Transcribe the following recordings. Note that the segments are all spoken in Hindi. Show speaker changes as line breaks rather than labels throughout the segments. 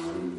Amen.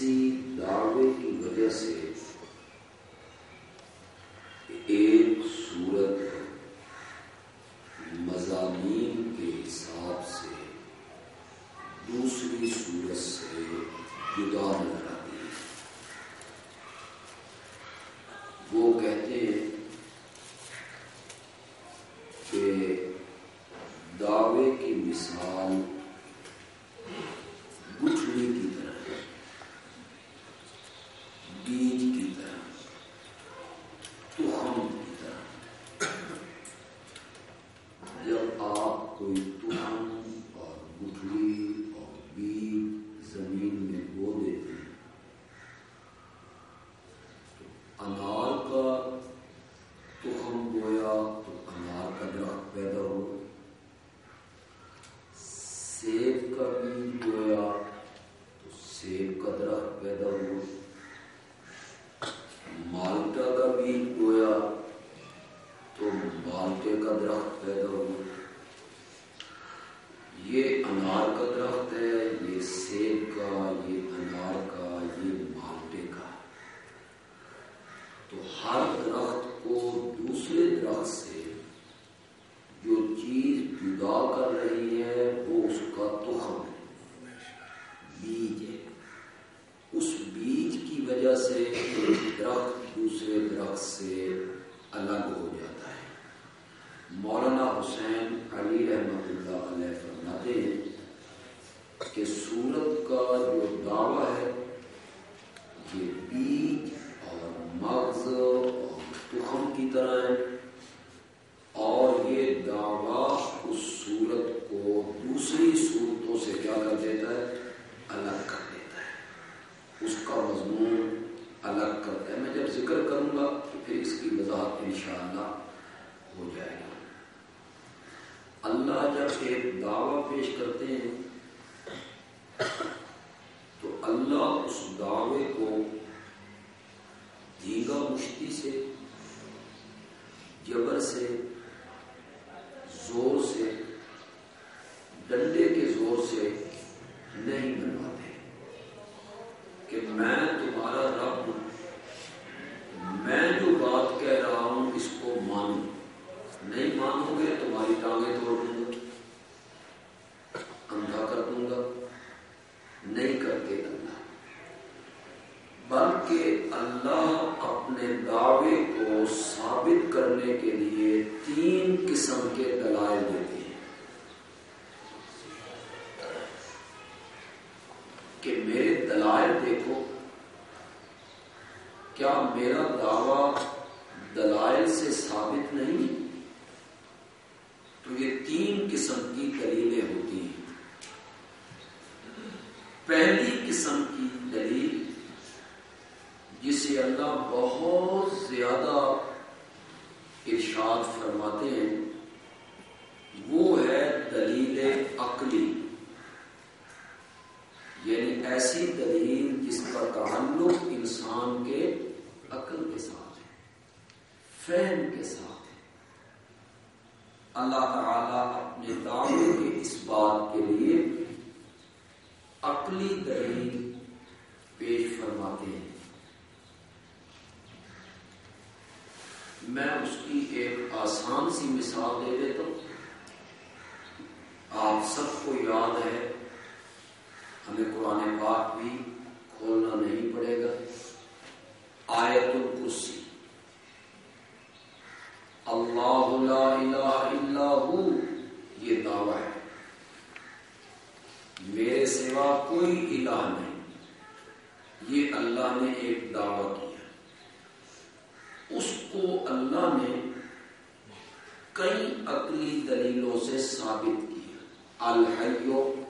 इसी दावे की वजह से एक सूरत मजामीन के हिसाब से दूसरी सूरत से जुदा नज़र आती है। वो कहते हैं डंडे के ज़ोर से नहीं बनवाते। कि मैं तुम्हारा रब ऐसी दलील जिसका ताल्लुक इंसान के अकल के साथ है फ़ैन के साथ है। अल्लाह ताला अपने दावे के इस बात के लिए अकली दलील पेश फरमाते हैं। मैं उसकी एक आसान सी मिसाल दे देता हूँ। आप सबको याद है हमें पुराने पाक भी खोलना नहीं पड़ेगा। आयतुल कुर्सी। अल्लाह ये दावा है। मेरे सिवा कोई इलाह नहीं। ये अल्लाह ने एक दावा किया। उसको अल्लाह ने कई अकली दलीलों से साबित किया। अलहयो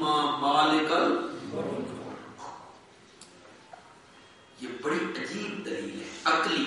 मालिकल ये बड़ी अजीब दलील है अकली।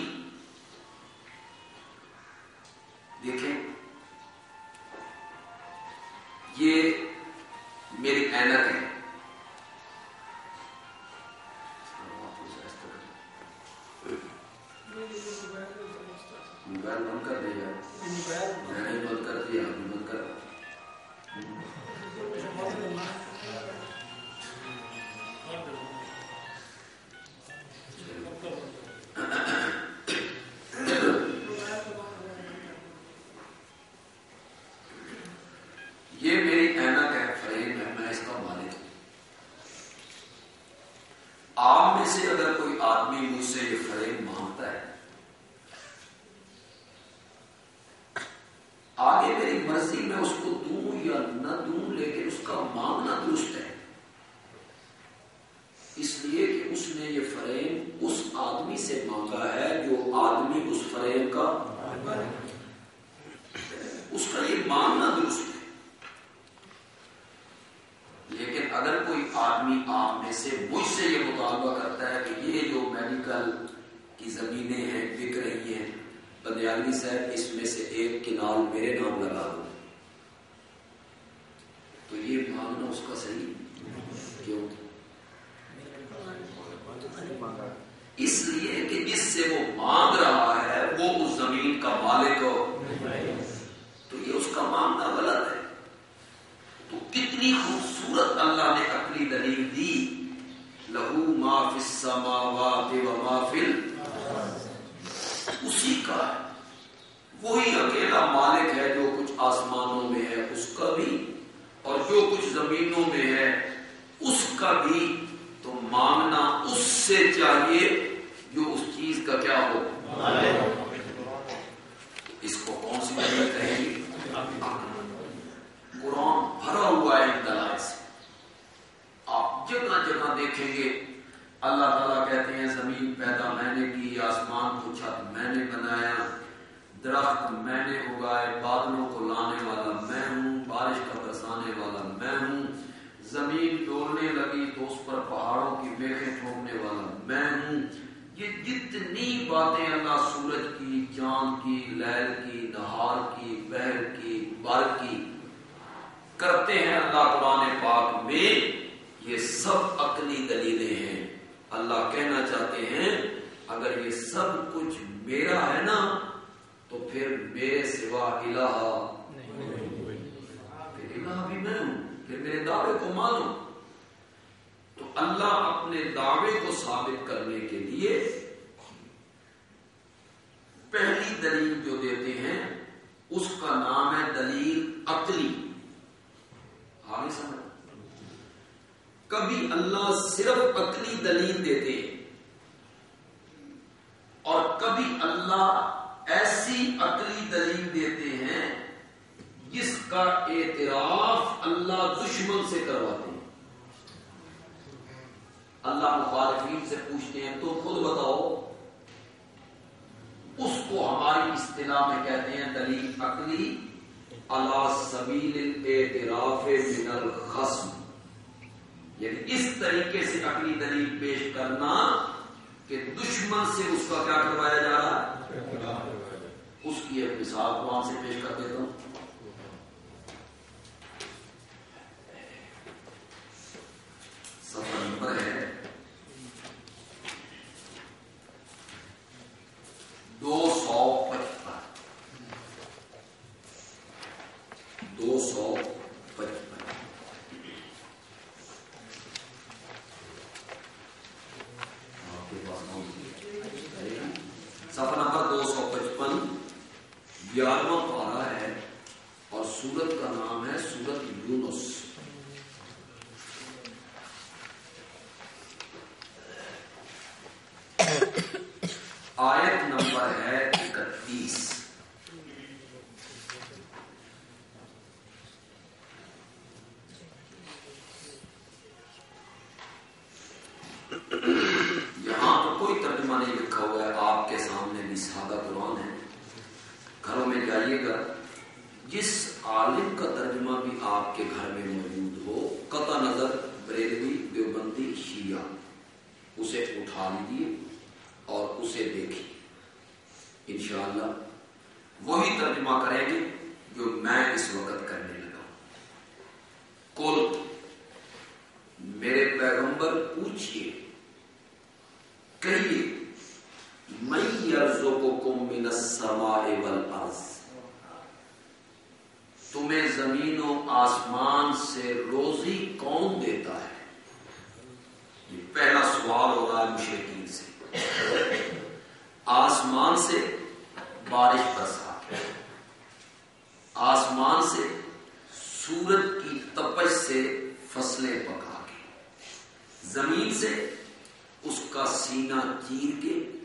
से मांगा है, जो आदमी उस फरेम का उसका ये मांगना दुरुस्त है। लेकिन अगर कोई आदमी आप में से मुझसे ये मुतालबा करता है कि ये जो मेडिकल की जमीनें हैं, बिक रही हैं बंदयाली साहब, इसमें से एक किनाल मेरे नाम लगा दो। तो ये मांगना उसका सही? क्यों इसलिए कि जिससे वो मांग रहा है वो उस ज़मीन का मालिक हो तो ये उसका मांगना गलत है तो कितनी खूबसूरत अल्लाह ने अपनी दलील दी लहू माफिस उसी का है। वही अकेला मालिक है जो कुछ आसमानों में है उसका भी और जो कुछ जमीनों में है उसका भी तो मांगना उससे चाहिए जो उस चीज़ का क्या हो? इसको कौन सी दलील कहेंगे कुरान भरा हुआ है दलाल से आप जगह जगह देखेंगे अल्लाह ताला कहते हैं ज़मीन पैदा मैंने की आसमान को छत मैंने बनाया दरख्त मैंने उगाए बादलों को लाने वाला मैं हूँ बारिश का बरसाने वाला मैं हूँ ज़मीन डोलने लगी तो उस पर पहाड़ों की मेखें ठोकने वाला। मैं हूँ। ये जितनी बातें अल्लाह सूरज की चाँद की लहर की नहार की बहर की बर की करते हैं अल्लाह कुरान पाक में ये सब अकली दलीलें हैं। अल्लाह कहना चाहते हैं अगर ये सब कुछ मेरा है ना तो फिर मेरे सिवा इलाहा फिर इलाहा भी मैं हूँ फिर मेरे दावे को मानो। अल्लाह अपने दावे को साबित करने के लिए पहली दलील जो देते हैं, उसका नाम है दलील अकली आगे समझ। कभी अल्लाह सिर्फ़ अकली दलील देते और कभी अल्लाह ऐसी अकली दलील देते हैं जिसका एतराफ अल्लाह दुश्मन से करवाते हैं अल्लाह मुखालफीन से पूछते हैं तो खुद बताओ उसको हमारी इस्तेला में कहते हैं दलील अकली अला सबील एतराफ मिनल खस्म यानी इस तरीके से अपनी दलील पेश करना कि दुश्मन से उसका क्या करवाया जा रहा है उसकी एक मिसाल वहाँ से पेश कर देता हूँ सफ़र नंबर है दो सौ पचपन दो सौ सफ़र नंबर दो सौ पचपन ग्यारहवा पारा है और सूरत का नाम है सूरत यूनुस आयत नंबर है इकतीस यहाँ तो कोई तर्जमा नहीं लिखा हुआ है आपके सामने भी सादा कुरान है घरों में जाइएगा जिस आलिम का तर्जमा भी आपके घर में मौजूद हो कता नज़र बरेलवी देवबंदी शिया उसे उठा लीजिए और उसे देखिए इंशाला वही तर्जमा करेंगे जो मैं इस वक्त करने लगा कुल मेरे पैगंबर पूछिए कहिए मैं को कुमिन अर्ज़ तुम्हें जमीनों, आसमान से रोजी कौन देता है? ये पहला सवाल हो रहा है से। आसमान से बारिश बरसा आसमान से सूरज की तपश से फ़सलें पका के। ज़मीन से उसका सीना चीर के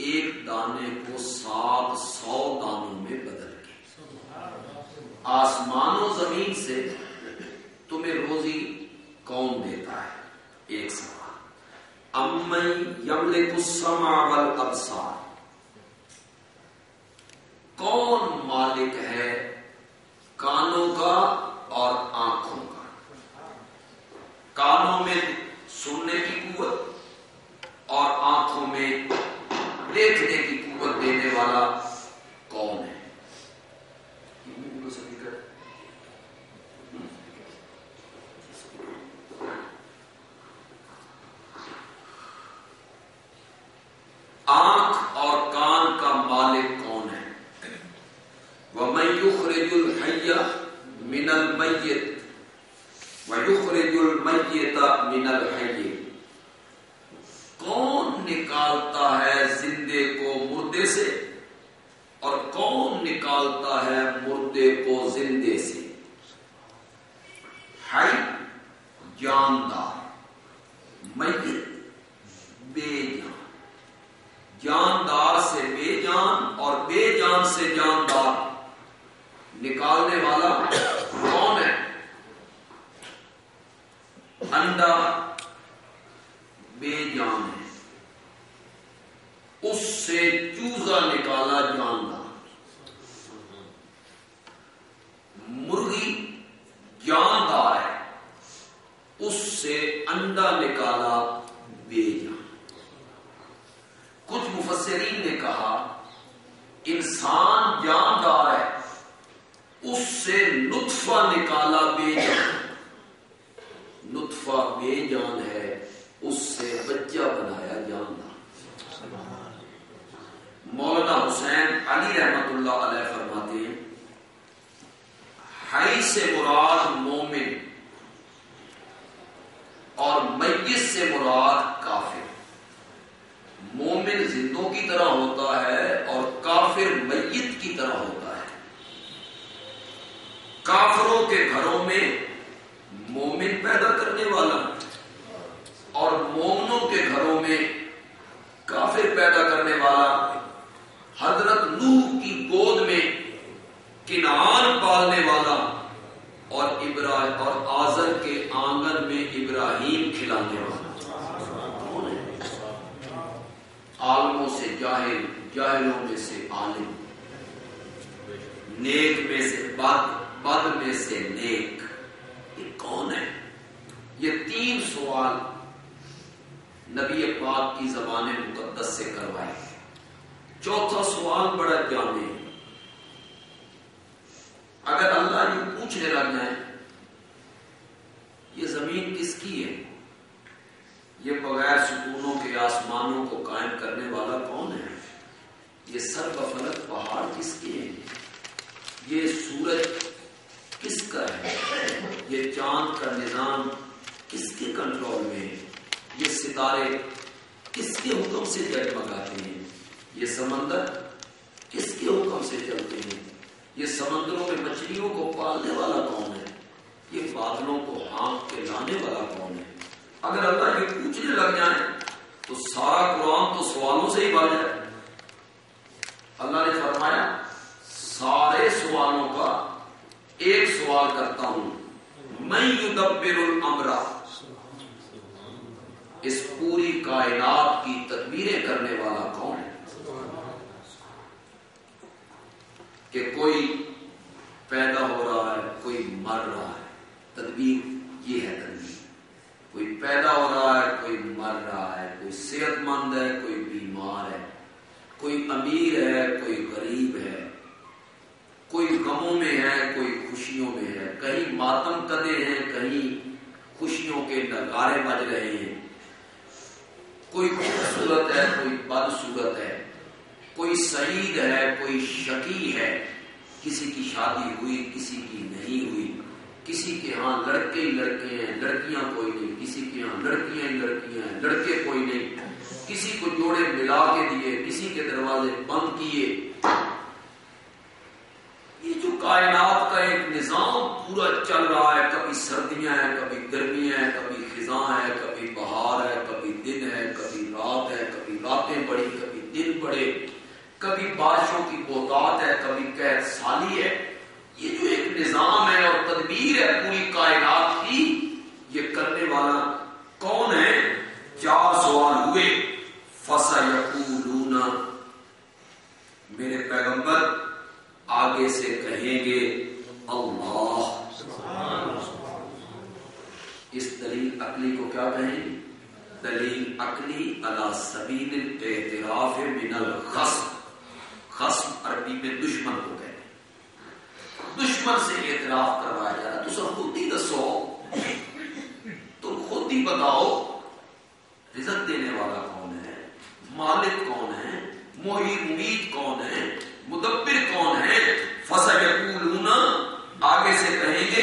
एक दाने को सात सौ दानों में बदल के। आसमानों ज़मीन से तुम्हें रोजी कौन देता है? एक सवाल। अम्मई यमले कुसमावल अबसार। कौन मालिक है कानों का और आँखों का? कानों में सुनने की कुवत। और आँखों में देखने की कुत देने वाला में इब्राहिम खिलाने वाला। कौन है? आलमों से जाहिल जाहिलों में से आलिम। नेक में से, बद बद में से नेक। ये कौन है? ये तीन सवाल नबी पाक की जबान मुकद्दस से करवाए। चौथा सवाल बड़ा जाने। अगर अल्लाह यूँ पूछने लग जाए ये ज़मीन किसकी है? ये बगैर सुकूनों के आसमानों को कायम करने वाला कौन है? ये सर्वफलक पहाड़ किसके हैं? ये सूरज किसका है? ये चाँद का निज़ाम किसके कंट्रोल में है? ये सितारे किसके हुक्म से जगमगाते हैं? ये समंदर किसके हुक्म से चलते हैं? ये समंदरों में मछलियों को पालने वाला कौन है? ये बादलों को हाँक के लाने वाला कौन है? अगर अल्लाह ये पूछने लग जाए तो सारा कुरान तो सवालों से ही भर जाए। अल्लाह ने फरमाया, सारे सवालों का एक सवाल करता हूँ। मैं युदब्बिरुल अमरा। इस पूरी कायनात की तदबीरें करने वाला कौन है? कि कोई पैदा हो रहा है, कोई मर रहा है। तदबीर ये है तदबीर कोई पैदा हो रहा है कोई मर रहा है कोई सेहतमंद है कोई बीमार है कोई अमीर है कोई गरीब है कोई गमों में है कोई खुशियों में है कहीं मातम कदे हैं कहीं खुशियों के नगारे बज रहे हैं कोई खूबसूरत है कोई बदसूरत है कोई सईद है कोई शकी है किसी की शादी हुई किसी की नहीं हुई किसी के यहाँ लड़के ही लड़के हैं, लड़कियाँ कोई नहीं, किसी के यहाँ लड़कियाँ ही लड़कियाँ हैं, लड़के कोई नहीं। किसी को जोड़े मिला के दिए, किसी के दरवाजे बंद किए। ये जो कायनात का एक निज़ाम पूरा चल रहा है, कभी सर्दियाँ हैं, कभी गर्मियाँ हैं, कभी खिजा है, कभी बहार है, कभी दिन है, कभी रात है, कभी रातें बड़ी कभी दिन बड़े कभी बारिशों की बोतात है, कभी कैद साली है। निज़ाम है और तदबीर है पूरी कायनात की, ये करने वाला कौन है? चार सवाल हुए। फसा मेरे पैगंबर, आगे से कहेंगे, अल्लाह। इस दलील अकली को क्या कहेंगे? दलील अकली अला सबीन एतराफ मिनल खस खस अरबी में दुश्मन को कहें दुश्मन से एतराफ करवाया जा रहा तुस तो खुद ही दसो, तुम खुद ही बताओ, रिजत देने वाला कौन है? मालिक कौन है? मोहित उम्मीद कौन है? मुदब्बिर कौन है? फ़सल आगे से कहेंगे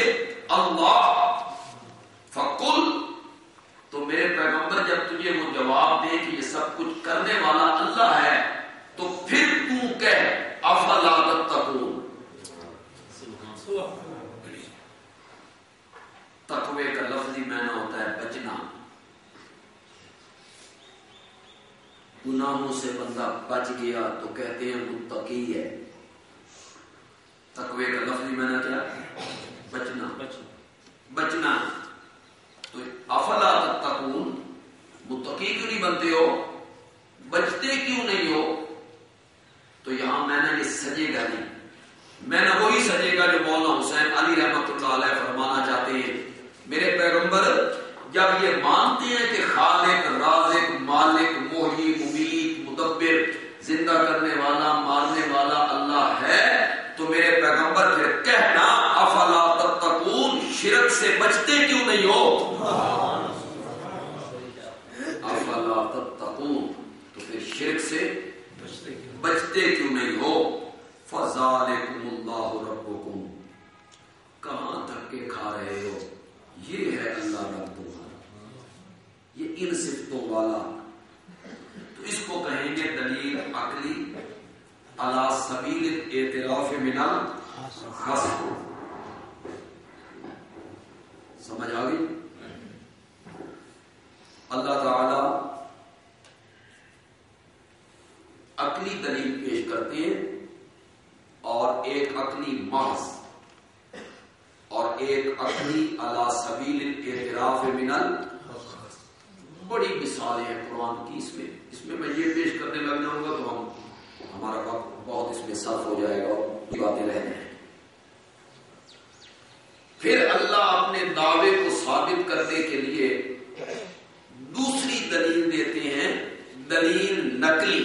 नकली।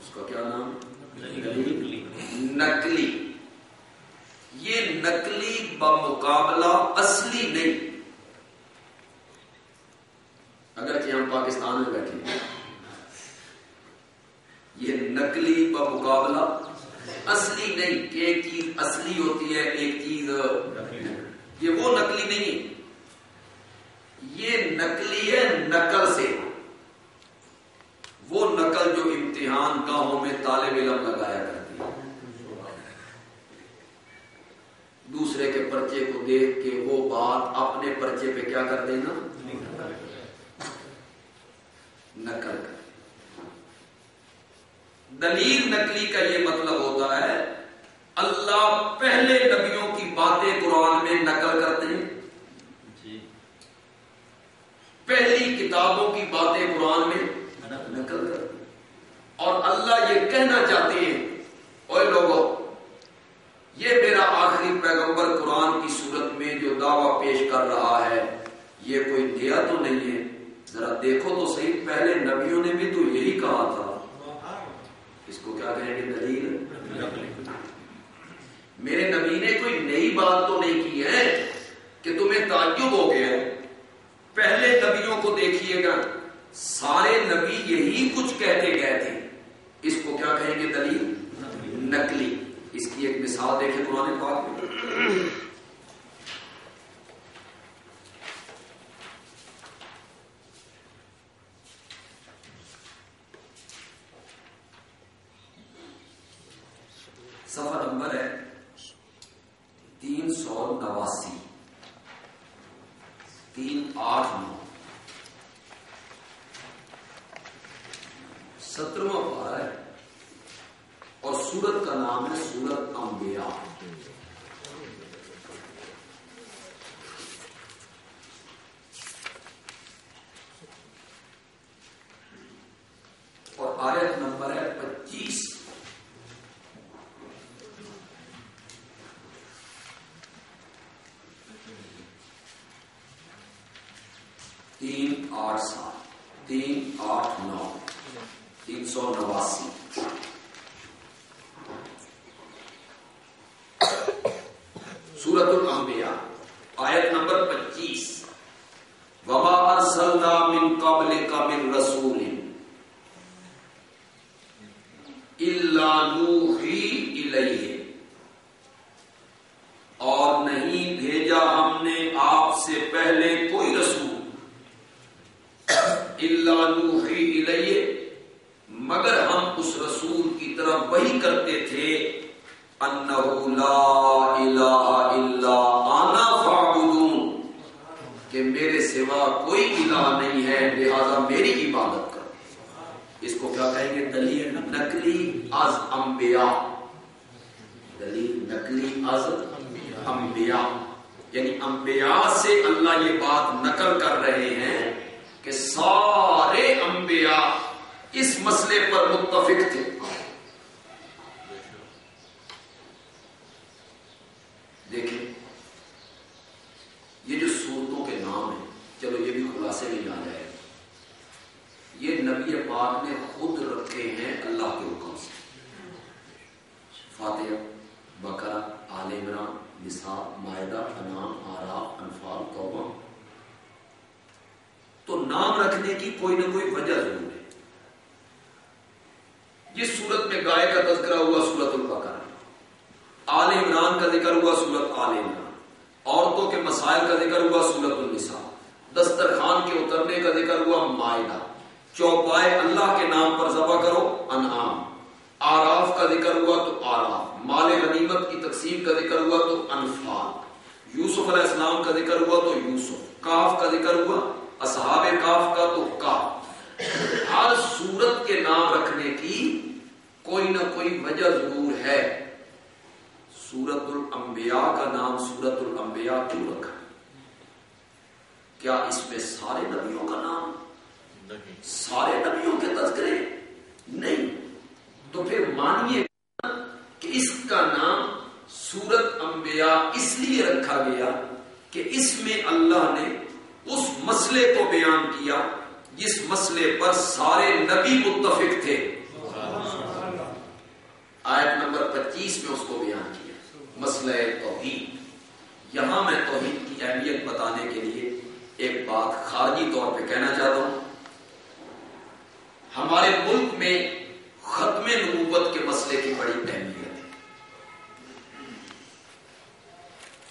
उसका क्या नाम? नकली। नकली। ये नकली बमुकाबला असली नहीं। अगर कि हम पाकिस्तान में बैठे ये नकली बमुकाबला असली नहीं। कि एक चीज़ असली होती है एक चीज़ ये वो नकली नहीं है। ये नकली है नकल खानकाहों में ताले इलम लगाया करती है। दूसरे के पर्चे को देख के वो बात अपने पर्चे पे क्या कर देना? नकल कर दलील नकली का ये मतलब होता है अल्लाह पहले नबियों की बातें कुरान में नकल करते हैं। पहली किताबों की बातें कुरान में और अल्लाह ये कहना चाहती है art known. Imso Nawasi. सिवा कोई इलाह नहीं है, लिहाजा मेरी इबादत कर। इसको क्या कहेंगे? दलील नकली अज अंबिया। दलील नकली अज अंबिया। यानी अंबिया से अल्लाह ये बात नकल कर रहे हैं कि सारे अंबिया इस मसले पर मुतफिक थे। के नाम पर जबा करो।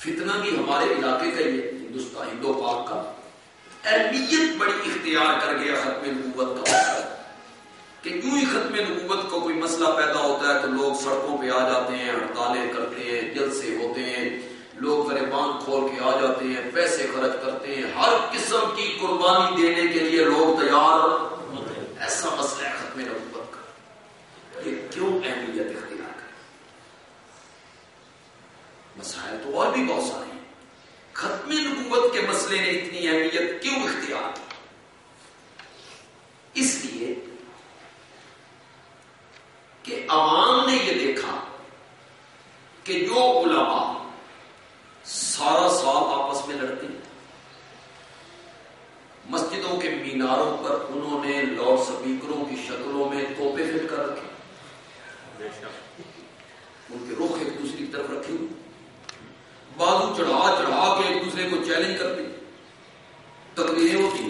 फितना भी हमारे इलाके का ही हिंदुस्तान, हिंदो पाक का। अहमियत बड़ी इख्तियार कर गया खत्म नकूबत का कि यूँ ही खत्म नकूबत का कोई मसला पैदा होता है तो लोग सड़कों पे आ जाते हैं, हड़तालें करते हैं जलसे होते हैं, लोग गरीबान खोल के आ जाते हैं, पैसे खर्च करते हैं। हर किस्म की कुर्बानी देने के लिए लोग तैयार ऐसा मसला है खत्म नकूबत है तो और भी बहुत सारे खत्म नबूवत के मसले ने इतनी अहमियत क्यों इख्तियार की? इसलिए कि आवाम ने यह देखा कि जो उलमा सारा साल आपस में लड़ते हैं मस्जिदों के मीनारों पर उन्होंने लॉर्ड स्पीकरों की शक्लों में तोपे फिट कर रखे उनके रुख एक दूसरी तरफ़ रखे हुए बाजू चढ़ा चढ़ा के एक दूसरे को चैलेंज करते। तकलीफें होती।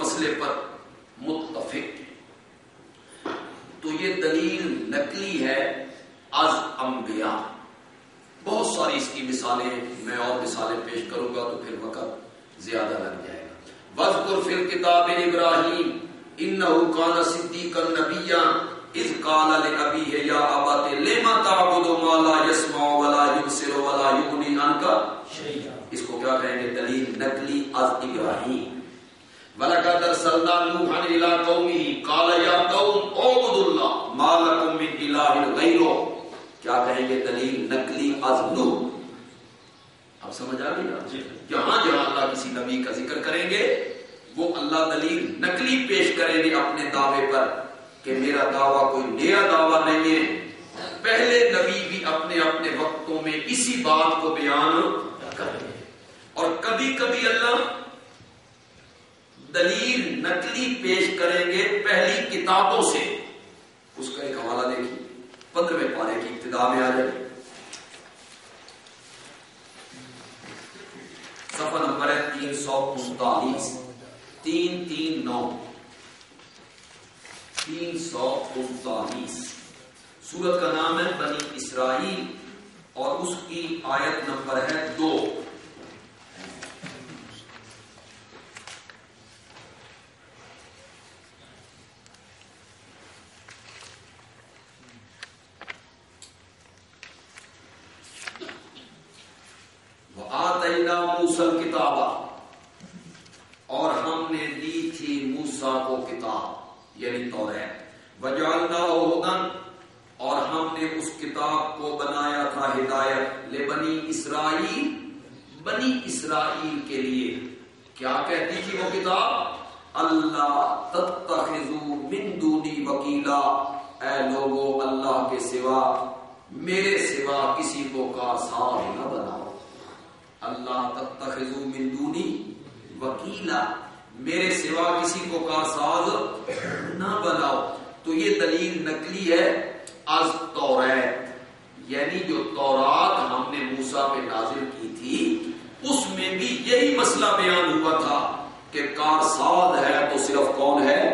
मसले पर मुतफिक तो ये दलील नकली है अज अम्बिया बहुत सारी इसकी मिसालें मैं और मिसालें पेश करूँगा तो फिर वक्त ज़्यादा लग जाएगा। वजपुर फिल किताब इब्राहिम इन काना सिद्दीक नबिया इस काला ले अबी है या अबाते लेमा ताबुदो माला यस्मा वला युबसिर वला युगनी अनका। इसको क्या कहेंगे? दलील नकली अज इब्राहिम। वलकद अरसलना नूहन इला कौमिही काला या कौम उबुदुल्लाह मा लकुम मिन इलाहिन गैरो क्या कहेंगे दलील नकली अज नूह अब समझ आ गई जहाँ जहाँ अल्लाह किसी नबी का ज़िक्र करेंगे वो अल्लाह दलील नकली पेश करेंगे अपने दावे पर कि मेरा दावा कोई नया दावा नहीं है पहले नबी भी अपने अपने वक्तों में इसी बात को बयान करेंगे और कभी कभी अल्लाह दलील नकली पेश करेंगे पहली किताबों से। उसका एक हवाला देखिए। पंद्रहवें पारे की इब्तदा में आ जाए सफ़र नंबर है तीन सौ उनतालीस। तीन तीन, नौ। तीन सौ उनतालीस। सूरत का नाम है बनी इसराइल और उसकी आयत नंबर है दो आतना मूसल किताबा और हमने दी थी मूसा को किताब यानी तौरात वजालना हुदन और हमने उस किताब को बनाया था हिदायत ले बनी इसराइल बनी इसराइल के लिए क्या कहती थी वो किताब अल्लाह तत्तखिजू मिन दूनी वकीला ए लोगो अल्लाह के सिवा मेरे सिवा किसी को कारसाज न बनाओ। अल्लाह तत्तखिजू मिन दूनी वकीला। मेरे सिवा किसी को कारसाज ना बनाओ। तो ये दलील नकली है अज तौरात। यानी जो तौरात हमने मूसा पे नाजिल की थी, उसमें भी यही मसला बयान हुआ था कि कारसाद है तो सिर्फ़ कौन है?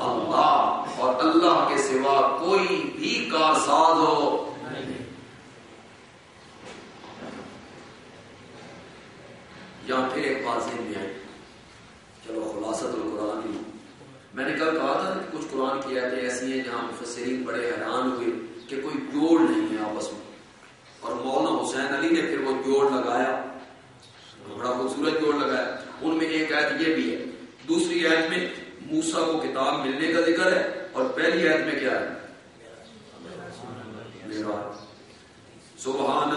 अल्लाह। और अल्लाह के सिवा कोई भी कारसाद हो या फिर एक बात में आई चलो खुलासा तो कुरान ही। मैंने कल कहा था कि कुछ कुरान की आयतें ऐसी हैं जहाँ मुफसरीन बड़े हैरान हुए कि कोई जोड़ नहीं है आपस में। और मौलाना हुसैन अली ने फिर वो जोड़ लगाया, बड़ा खूबसूरत जोड़ लगाया। उनमें एक आयत ये भी है। दूसरी आयत में मूसा को किताब मिलने का ज़िक्र है और पहली आयत में क्या है? सुबहान